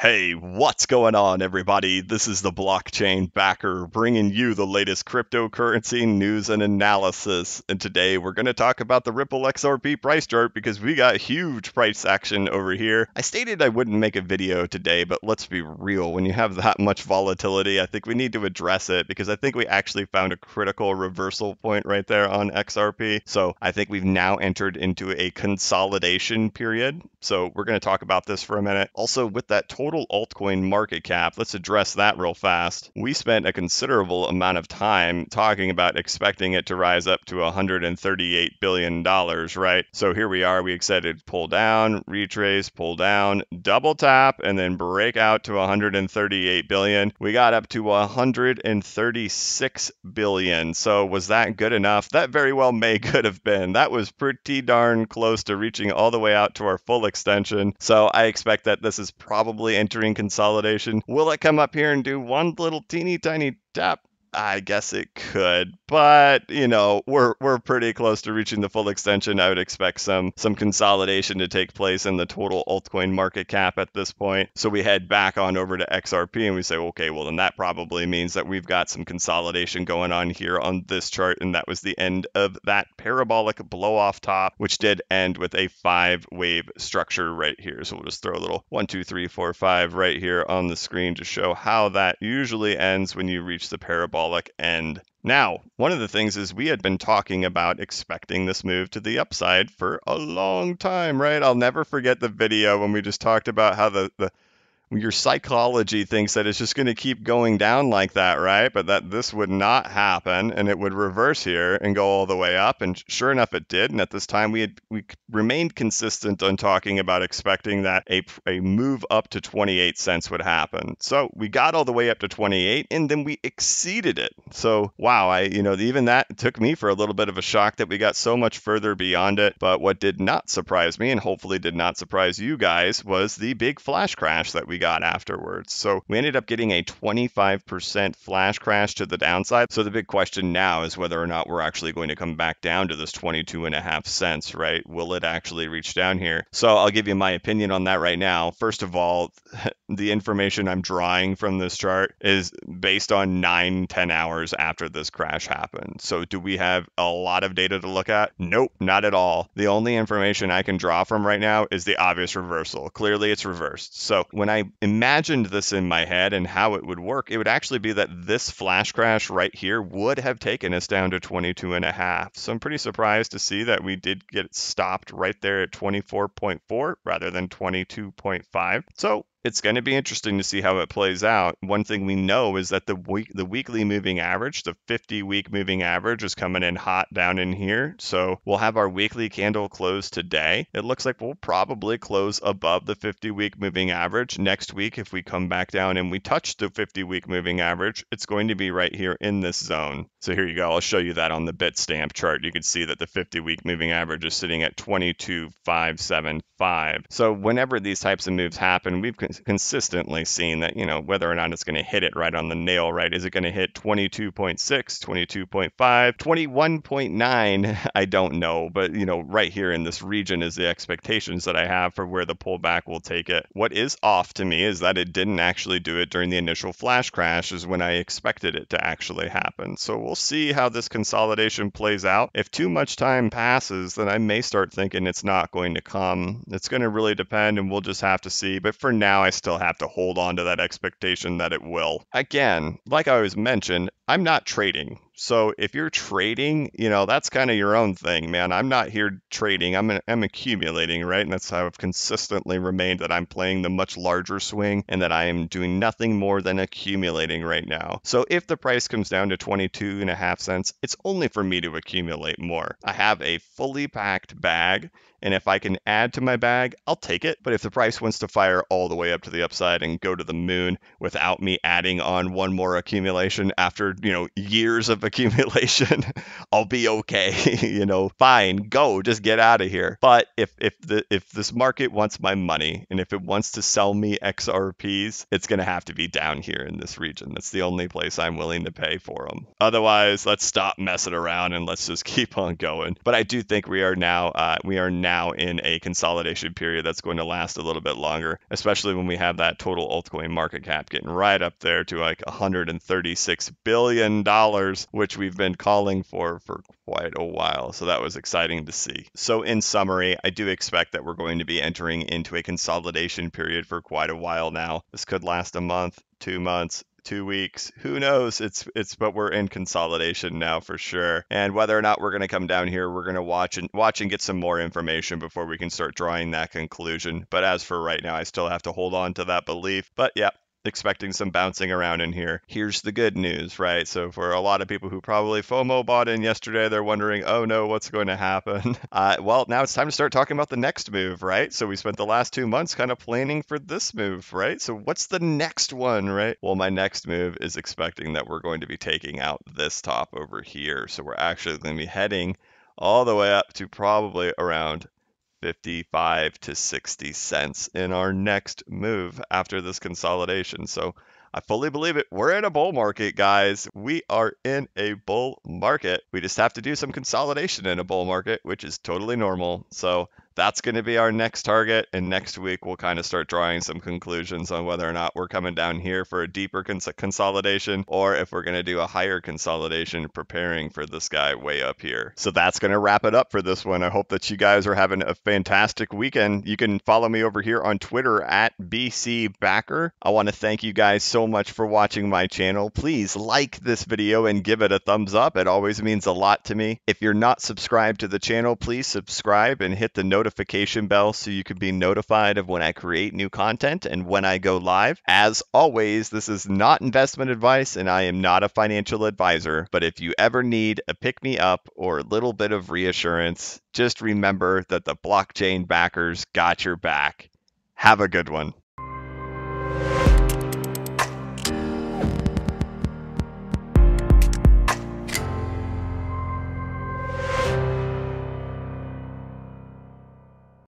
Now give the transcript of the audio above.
Hey, what's going on, everybody? This is the Blockchain Backer bringing you the latest cryptocurrency news and analysis. And today we're going to talk about the Ripple XRP price chart because we got huge price action over here. I stated I wouldn't make a video today, but let's be real. When you have that much volatility, I think we need to address it because I think we actually found a critical reversal point right there on XRP. So I think we've now entered into a consolidation period. So we're going to talk about this for a minute. Also, with that total total altcoin market cap, let's address that real fast. We spent a considerable amount of time talking about expecting it to rise up to $138 billion, right? So here we are. We expected pull down, retrace, pull down, double tap, and then break out to 138 billion. We got up to 136 billion. So was that good enough? That very well may could have been. That was pretty darn close to reaching all the way out to our full extension. So I expect that this is probably entering consolidation. Will it come up here and do one little teeny tiny tap? I guess it could, but you know we're we're pretty close to reaching the full extension. I would expect some some consolidation to take place in the total altcoin market cap at this point. So we head back on over to XRP and we say, okay, well then that probably means that we've got some consolidation going on here on this chart, and that was the end of that parabolic blow off top, which did end with a five wave structure right here. So we'll just throw a little one, two, three, four, five right here on the screen to show how that usually ends when you reach the parabolic end. Now, one of the things is we had been talking about expecting this move to the upside for a long time, right? I'll never forget the video when we just talked about how the, the your psychology thinks that it's just going to keep going down like that, right? But that this would not happen and it would reverse here and go all the way up. And sure enough, it did. And at this time, we had we remained consistent on talking about expecting that a, a move up to 28 cents would happen. So we got all the way up to 28 and then we exceeded it. So wow, I you know even that took me for a little bit of a shock that we got so much further beyond it. But what did not surprise me and hopefully did not surprise you guys was the big flash crash that we got afterwards. So we ended up getting a 25% flash crash to the downside. So the big question now is whether or not we're actually going to come back down to this 22 and a half cents, right? Will it actually reach down here? So I'll give you my opinion on that right now. First of all, the information I'm drawing from this chart is based on nine, 10 hours after this crash happened. So do we have a lot of data to look at? Nope, not at all. The only information I can draw from right now is the obvious reversal. Clearly it's reversed. So when I imagined this in my head and how it would work, it would actually be that this flash crash right here would have taken us down to 22 and a half. So I'm pretty surprised to see that we did get stopped right there at 24.4 rather than 22.5. So it's going to be interesting to see how it plays out. One thing we know is that the week the weekly moving average, the 50 week moving average is coming in hot down in here. So we'll have our weekly candle close today. It looks like we'll probably close above the 50 week moving average. Next week if we come back down and we touch the 50 week moving average, it's going to be right here in this zone. So here you go. I'll show you that on the Bitstamp chart. You can see that the 50 week moving average is sitting at 22,575. So whenever these types of moves happen, we've consistently seen that, you know, whether or not it's going to hit it right on the nail, right? Is it going to hit 22.6, 22.5, 21.9? I don't know. But, you know, right here in this region is the expectations that I have for where the pullback will take it. What is off to me is that it didn't actually do it during the initial flash crash, is when I expected it to actually happen. So we'll see how this consolidation plays out. If too much time passes, then I may start thinking it's not going to come. It's going to really depend, and we'll just have to see. But for now, I still have to hold on to that expectation that it will. Again, like I always mentioned, I'm not trading. So if you're trading, you know, that's kind of your own thing, man. I'm not here trading. I'm I'm accumulating, right? And that's how I've consistently remained that I'm playing the much larger swing and that I am doing nothing more than accumulating right now. So if the price comes down to 22 and a half cents, it's only for me to accumulate more. I have a fully packed bag and if I can add to my bag, I'll take it. But if the price wants to fire all the way up to the upside and go to the moon without me adding on one more accumulation after you know, years of accumulation, I'll be okay. you know, fine, go, just get out of here. But if if the if this market wants my money and if it wants to sell me XRPs, it's going to have to be down here in this region. That's the only place I'm willing to pay for them. Otherwise, let's stop messing around and let's just keep on going. But I do think we are now uh, we are now in a consolidation period that's going to last a little bit longer, especially when we have that total altcoin market cap getting right up there to like 136 billion dollars, which we've been calling for for quite a while. So that was exciting to see. So in summary, I do expect that we're going to be entering into a consolidation period for quite a while now. This could last a month, two months, two weeks. Who knows? It's it's but we're in consolidation now for sure. And whether or not we're going to come down here, we're going to watch and watch and get some more information before we can start drawing that conclusion. But as for right now, I still have to hold on to that belief. But yeah, expecting some bouncing around in here. Here's the good news, right? So for a lot of people who probably FOMO bought in yesterday, they're wondering, oh no, what's going to happen? Uh, well, now it's time to start talking about the next move, right? So we spent the last two months kind of planning for this move, right? So what's the next one, right? Well, my next move is expecting that we're going to be taking out this top over here. So we're actually going to be heading all the way up to probably around 55 to 60 cents in our next move after this consolidation. So I fully believe it. We're in a bull market, guys. We are in a bull market. We just have to do some consolidation in a bull market, which is totally normal. So that's going to be our next target. And next week, we'll kind of start drawing some conclusions on whether or not we're coming down here for a deeper cons- consolidation or if we're going to do a higher consolidation preparing for this guy way up here. So that's going to wrap it up for this one. I hope that you guys are having a fantastic weekend. You can follow me over here on Twitter at BCBacker. I want to thank you guys so much for watching my channel. Please like this video and give it a thumbs up. It always means a lot to me. If you're not subscribed to the channel, please subscribe and hit the notification notification bell so you can be notified of when I create new content and when I go live. As always, this is not investment advice and I am not a financial advisor, but if you ever need a pick me up or a little bit of reassurance, just remember that the blockchain backers got your back. Have a good one.